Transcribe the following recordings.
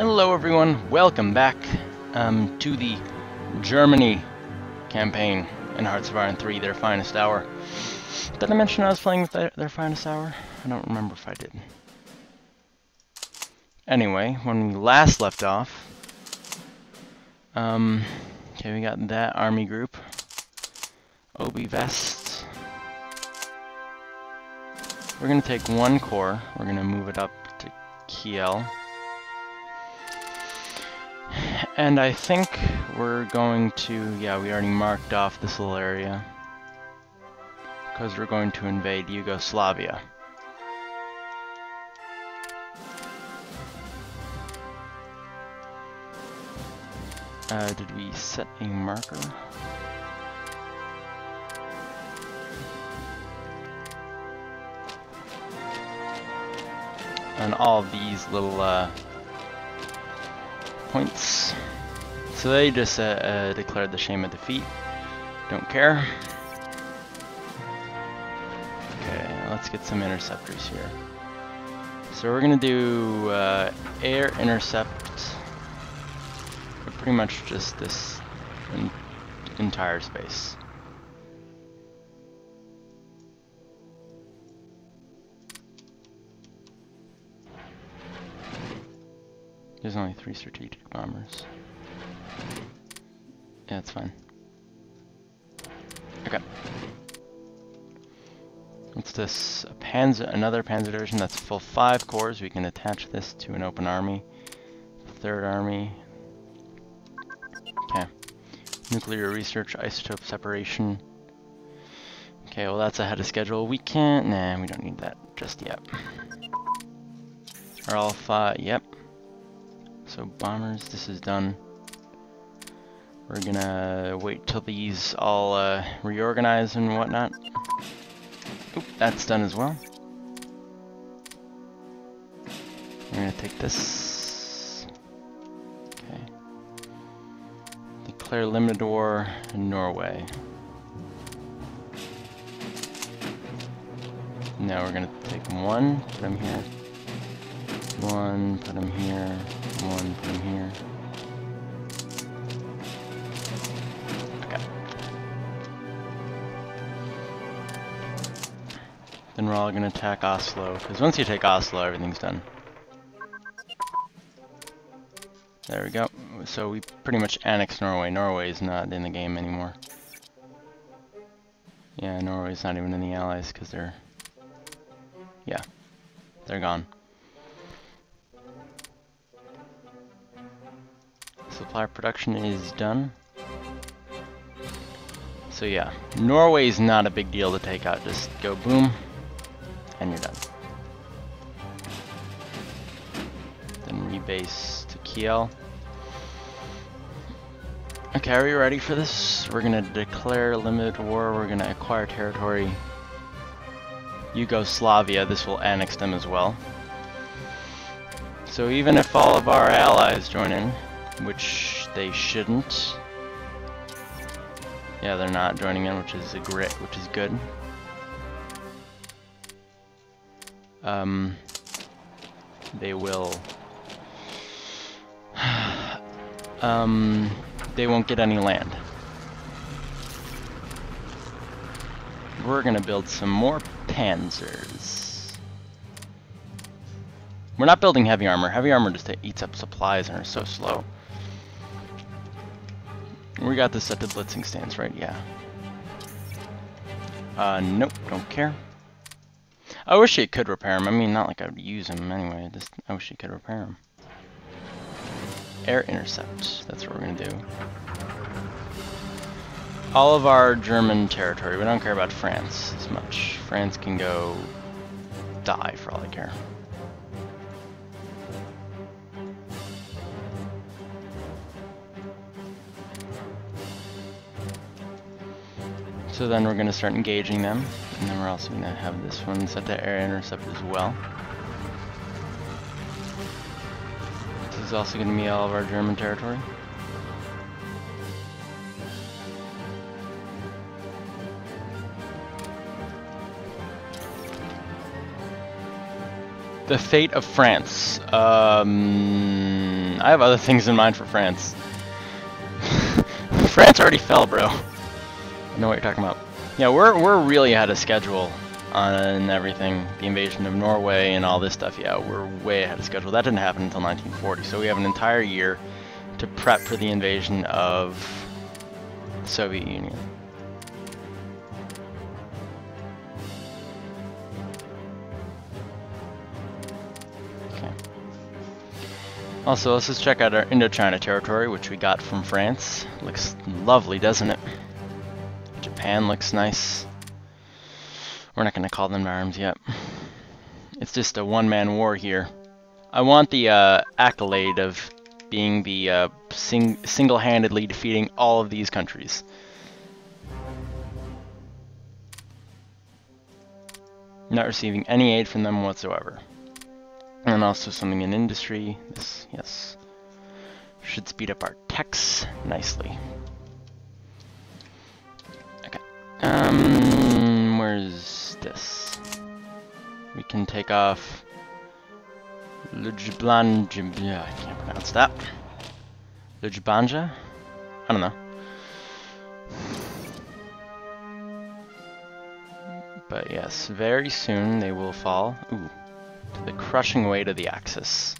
Hello everyone, welcome back um, to the Germany campaign in Hearts of Iron 3, Their Finest Hour. Did I mention I was playing with their, their Finest Hour? I don't remember if I did. Anyway, when we last left off, um, okay, we got that army group. Obi Vest. We're gonna take one corps, we're gonna move it up to Kiel. And I think we're going to, yeah, we already marked off this little area. Because we're going to invade Yugoslavia. Uh, did we set a marker? On all these little uh, points. So they just uh, uh, declared the shame of defeat. Don't care. Okay, let's get some interceptors here. So we're gonna do uh, air intercept. Pretty much just this entire space. There's only three strategic bombers. Yeah, it's fine. Okay. What's this? A Panzer, another Panzer division that's full five cores. We can attach this to an open army. Third army. Okay. Nuclear research, isotope separation. Okay, well that's ahead of schedule. We can't, nah, we don't need that just yet. Five, yep. So bombers, this is done. We're gonna wait till these all uh, reorganize and whatnot. Oop, that's done as well. We're gonna take this. Okay. Declare limited war in Norway. Now we're gonna take one, put him here. One, put him here. One, him here. Okay. Then we're all gonna attack Oslo, because once you take Oslo, everything's done. There we go. So we pretty much annexed Norway. Norway is not in the game anymore. Yeah, Norway's not even in the Allies, because they're... Yeah, they're gone. Supply production is done. So yeah, Norway's not a big deal to take out. Just go boom, and you're done. Then rebase to Kiel. Okay, are we ready for this? We're gonna declare limited war. We're gonna acquire territory. Yugoslavia, this will annex them as well. So even if all of our allies join in, which they shouldn't. Yeah, they're not joining in, which is a grit, which is good. Um, they will. um, they won't get any land. We're gonna build some more panzers. We're not building heavy armor. Heavy armor just eats up supplies and are so slow. We got this at the blitzing stance, right? Yeah. Uh, nope, don't care. I wish it could repair him. I mean, not like I would use him anyway. Just I wish he could repair him. Air intercept. That's what we're gonna do. All of our German territory. We don't care about France as much. France can go die for all I care. So then we're going to start engaging them. And then we're also going to have this one set to air intercept as well. This is also going to be all of our German territory. The fate of France. Um, I have other things in mind for France. France already fell, bro. Know what you're talking about. Yeah, we're we're really ahead of schedule on everything. The invasion of Norway and all this stuff. Yeah, we're way ahead of schedule. That didn't happen until 1940, so we have an entire year to prep for the invasion of the Soviet Union. Okay. Also, let's just check out our Indochina territory, which we got from France. Looks lovely, doesn't it? Japan looks nice. We're not going to call them arms yet. It's just a one-man war here. I want the uh, accolade of being the uh, sing single-handedly defeating all of these countries. Not receiving any aid from them whatsoever. And also something in industry. This, yes. Should speed up our techs nicely. Um, where's this? We can take off Lujblanja. I can't pronounce that. Lujblanja? I don't know. But yes, very soon they will fall. Ooh. To the crushing weight of the Axis.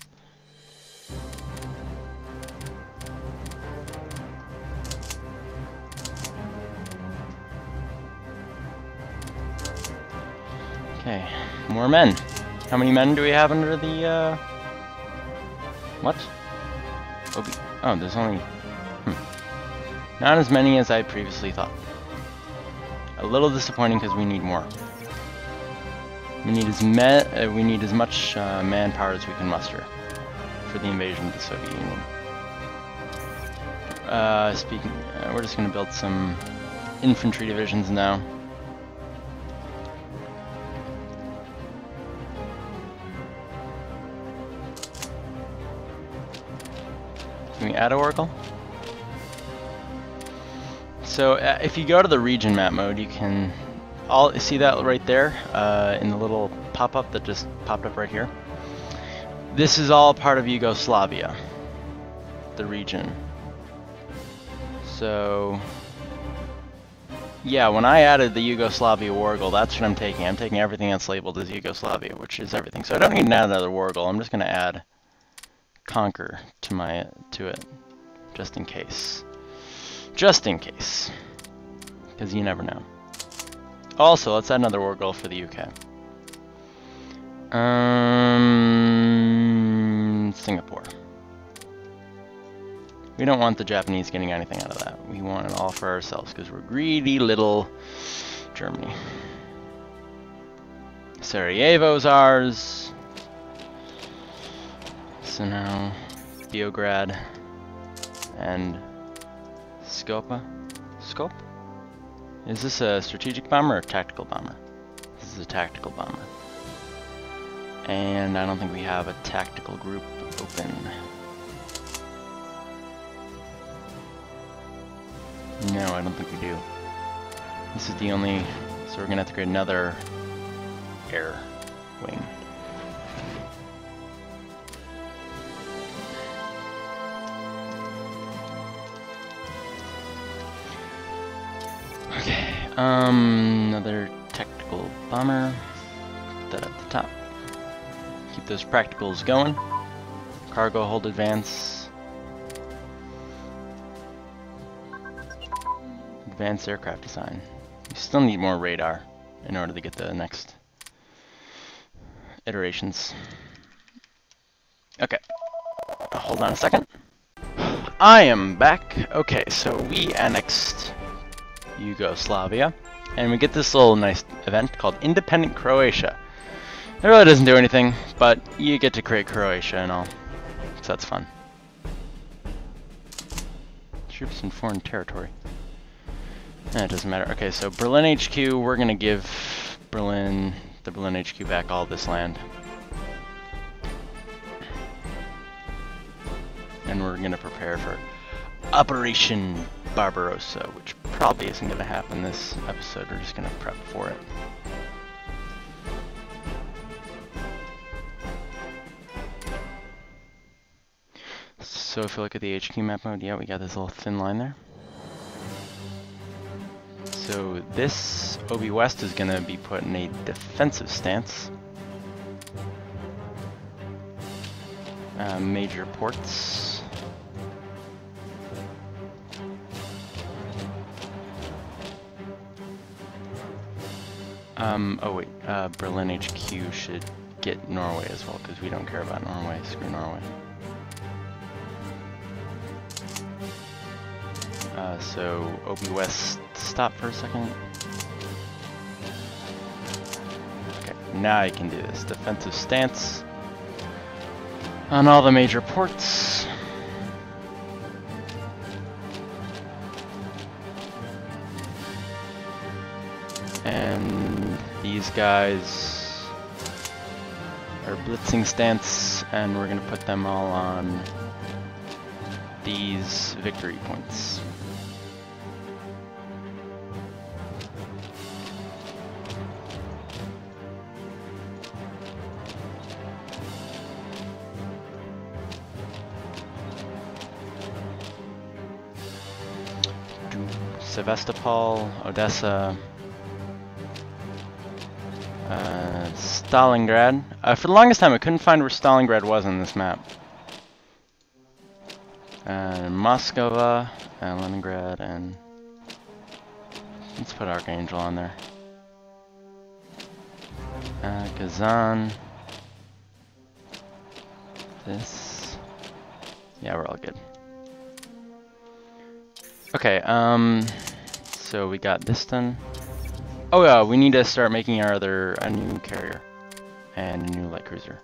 More men. How many men do we have under the, uh... What? Obi oh, there's only... Hmm. Not as many as I previously thought. A little disappointing because we need more. We need as uh, we need as much uh, manpower as we can muster for the invasion of the Soviet Union. Uh, speaking, uh, we're just gonna build some infantry divisions now. Add war goal? So uh, if you go to the region map mode, you can all see that right there uh, in the little pop-up that just popped up right here. This is all part of Yugoslavia, the region. So yeah, when I added the Yugoslavia war goal, that's what I'm taking. I'm taking everything that's labeled as Yugoslavia, which is everything. So I don't need to add another war goal. I'm just going to add Conquer to my to it, just in case. Just in case. Because you never know. Also, let's add another war goal for the UK. Um, Singapore. We don't want the Japanese getting anything out of that. We want it all for ourselves because we're greedy little Germany. Sarajevo's ours. So now, Beograd and Scopa? Scope? Is this a strategic bomber or a tactical bomber? This is a tactical bomber. And I don't think we have a tactical group open. No, I don't think we do. This is the only... So we're gonna have to create another air wing. Um, another tactical bomber. Put that at the top. Keep those practicals going. Cargo hold advance. Advanced aircraft design. You still need more radar in order to get the next iterations. Okay, hold on a second. I am back. Okay, so we annexed Yugoslavia. And we get this little nice event called Independent Croatia. It really doesn't do anything, but you get to create Croatia and all. So that's fun. Troops in foreign territory. Eh, it doesn't matter. Okay, so Berlin HQ, we're gonna give Berlin, the Berlin HQ back all this land. And we're gonna prepare for Operation Barbarossa, which probably isn't going to happen this episode. We're just going to prep for it. So if you look at the HQ map mode, yeah, we got this little thin line there. So this OB West is going to be put in a defensive stance. Uh, major ports Um, oh wait, uh, Berlin HQ should get Norway as well, because we don't care about Norway. Screw Norway. Uh, so, Obi West, stop for a second. Okay, now I can do this. Defensive stance on all the major ports. And these guys are blitzing stance, and we're gonna put them all on these victory points. Sevastopol, Odessa, Stalingrad. Uh, for the longest time, I couldn't find where Stalingrad was on this map. And Moscow, and Leningrad, and let's put Archangel on there. Uh, Kazan. This. Yeah, we're all good. Okay, um, so we got this done. Oh yeah, we need to start making our other, a new carrier. And a new light cruiser.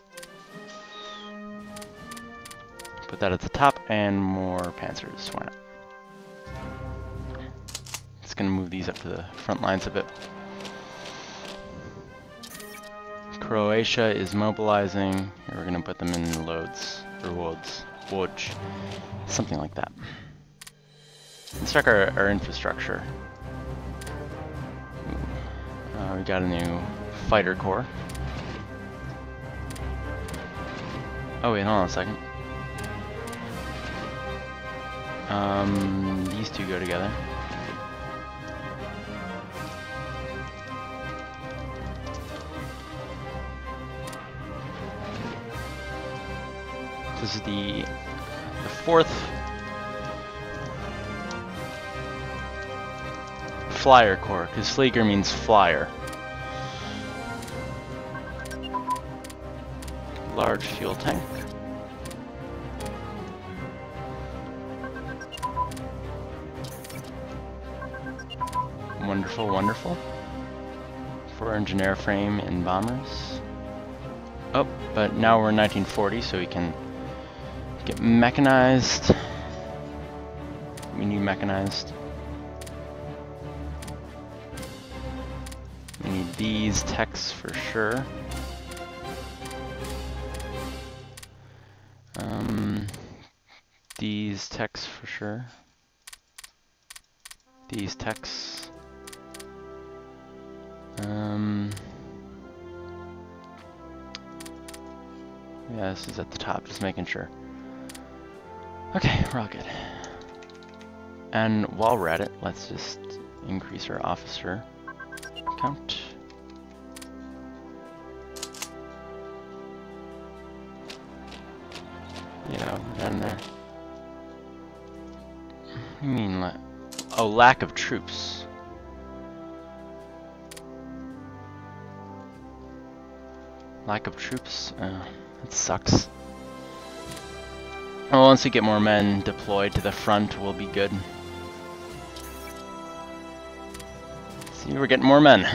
Put that at the top, and more panzers, why not? It's gonna move these up to the front lines a bit. Croatia is mobilizing. We're gonna put them in loads, woods, woods, something like that. Let's check our, our infrastructure. Uh, we got a new fighter corps. Oh wait, hold on a second. Um, these two go together. This is the, the fourth flyer corps, because Flieger means flyer. Large fuel tank. Wonderful, wonderful. For engineer frame in bombers. Oh, but now we're in 1940, so we can get mechanized. We need mechanized. We need these techs for sure. These texts for sure. These texts. Um, yeah, this is at the top, just making sure. Okay, we're all good. And while we're at it, let's just increase our officer count. Yeah, down there. Hmm, you mean like... Oh, lack of troops. Lack of troops? Oh, that sucks. Well, once we get more men deployed to the front, we'll be good. See, we're getting more men.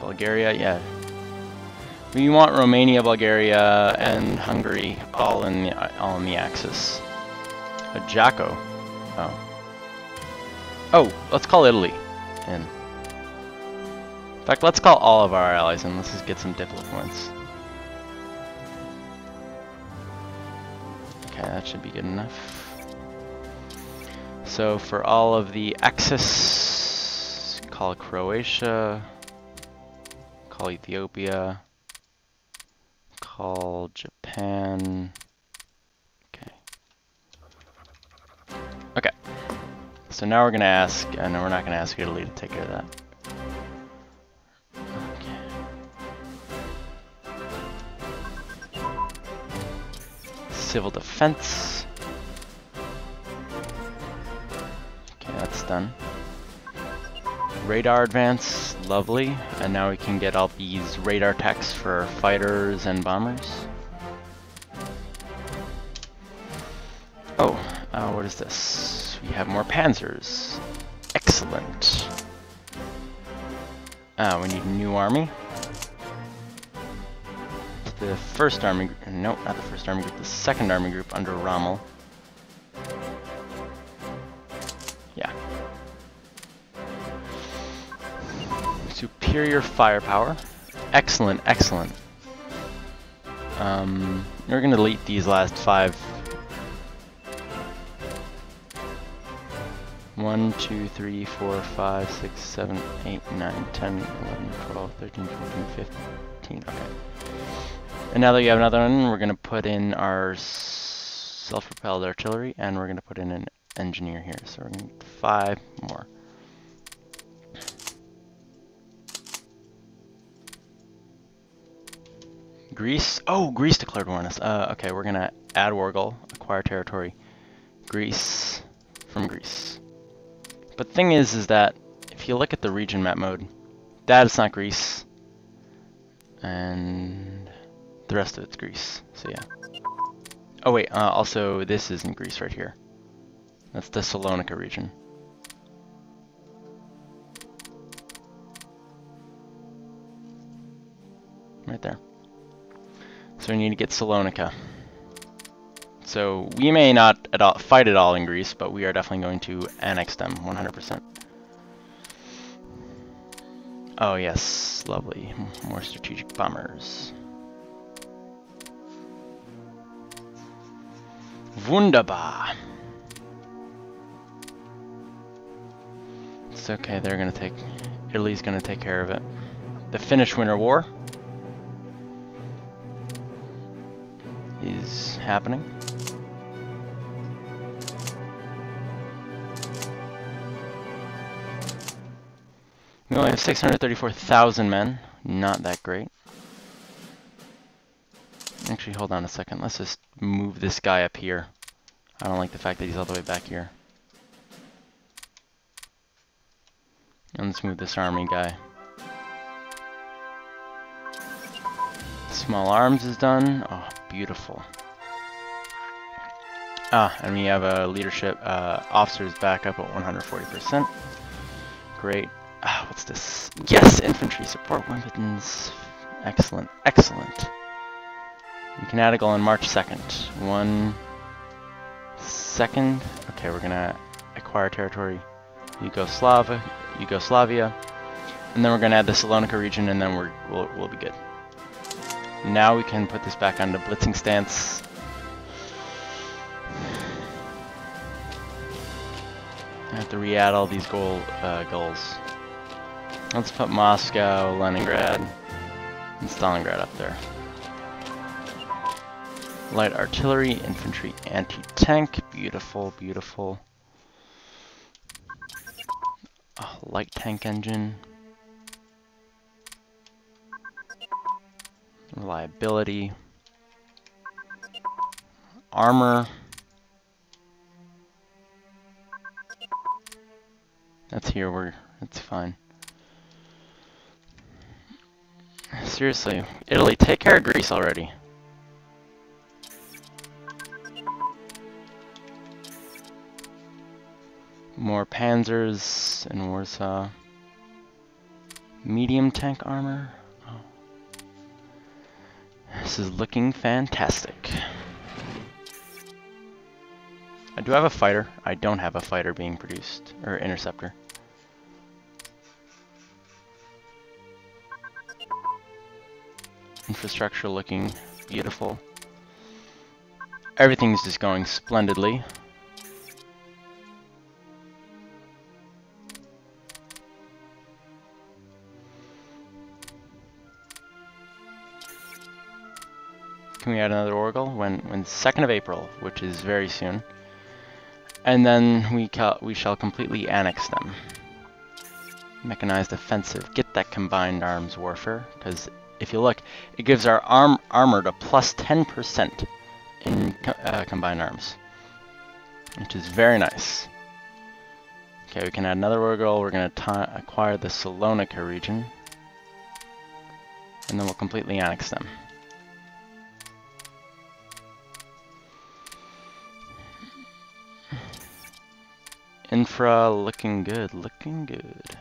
Bulgaria, yeah, we want Romania, Bulgaria, and Hungary all in the all in the Axis. A Jacko. Oh. Oh, let's call Italy in. In fact, let's call all of our allies and Let's just get some diplo. Okay, that should be good enough. So for all of the Axis, call Croatia, call Ethiopia, call Japan. Okay. Okay. So now we're gonna ask, and we're not gonna ask Italy to take care of that. Civil defense. Okay, that's done. Radar advance, lovely. And now we can get all these radar techs for fighters and bombers. Oh, uh, what is this? We have more panzers. Excellent. Ah, we need a new army. The first army, no, not the first army group, the second army group under Rommel. Superior firepower. Excellent, excellent. Um, we're to delete these last five. 1, 2, 3, 4, 5, 6, 7, 8, 9, 10, 11, 12, 13, 14, 15. Okay. And now that you have another one, we're to put in our self-propelled artillery, and we're to put in an engineer here. So we're to five more. Greece. Oh, Greece declared war on us. Uh, okay, we're gonna add war goal, acquire territory. Greece from Greece. But the thing is, is that if you look at the region map mode, that is not Greece, and the rest of it's Greece. So yeah. Oh wait, uh, also this isn't Greece right here. That's the Salonika region. Right there. So we need to get Salonika. So we may not at all fight at all in Greece, but we are definitely going to annex them 100%. Oh yes, lovely. More strategic bombers. Wunderbar. It's okay, they're gonna take, Italy's gonna take care of it. The Finnish Winter War. Is happening. We only have 634,000 men. Not that great. Actually, hold on a second. Let's just move this guy up here. I don't like the fact that he's all the way back here. And let's move this army guy. Small arms is done. Oh, beautiful. Ah, and we have a leadership uh, officers back up at 140%. Great. Ah, what's this? Yes, infantry support weapons. Excellent, excellent. We can add a goal on March 2nd. One second. Okay, we're gonna acquire territory Yugoslavia, Yugoslavia, and then we're gonna add the Salonika region, and then we're we'll, we'll be good. Now we can put this back on the blitzing stance. I have to re-add all these goal, uh, goals. Let's put Moscow, Leningrad, and Stalingrad up there. Light artillery, infantry, anti-tank, beautiful, beautiful. light tank engine. Reliability, armor. That's here, we're, it's fine. Seriously, Italy, take care of Greece already. More panzers in Warsaw. Medium tank armor. This is looking fantastic. I do have a fighter. I don't have a fighter being produced, or interceptor. Infrastructure looking beautiful. Everything's just going splendidly. Can we add another war goal? When when 2nd of April, which is very soon. And then we we shall completely annex them. Mechanized offensive. Get that combined arms warfare, because if you look, it gives our arm armor to plus 10% in co uh, combined arms, which is very nice. Okay, we can add another war goal. We're going to acquire the Salonica region, and then we'll completely annex them. Infra looking good, looking good.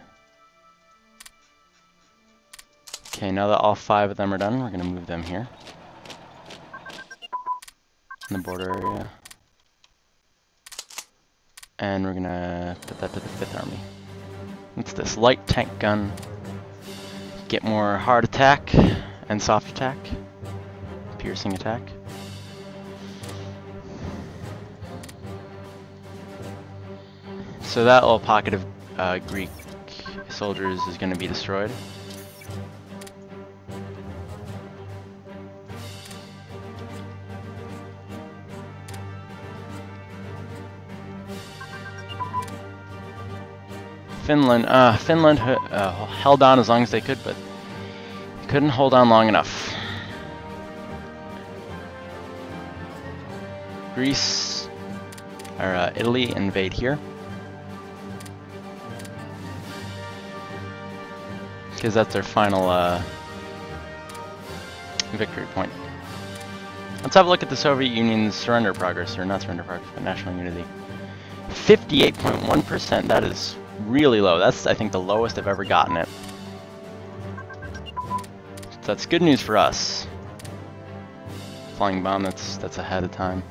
Okay, now that all five of them are done, we're to move them here. In the border area. And we're to put that to the 5th Army. It's this? Light tank gun. Get more hard attack and soft attack. Piercing attack. So that little pocket of uh, Greek soldiers is going to be destroyed. Finland, uh, Finland uh, held on as long as they could, but couldn't hold on long enough. Greece, or uh, Italy invade here. Because that's their final uh, victory point. Let's have a look at the Soviet Union's surrender progress, or not surrender progress, but national unity. 58.1%, that is really low. That's, I think, the lowest I've ever gotten it. So that's good news for us. Flying bomb, that's, that's ahead of time.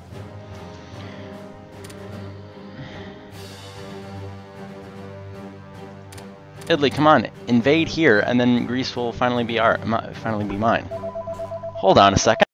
Italy, come on, invade here, and then Greece will finally be our, finally be mine. Hold on a second.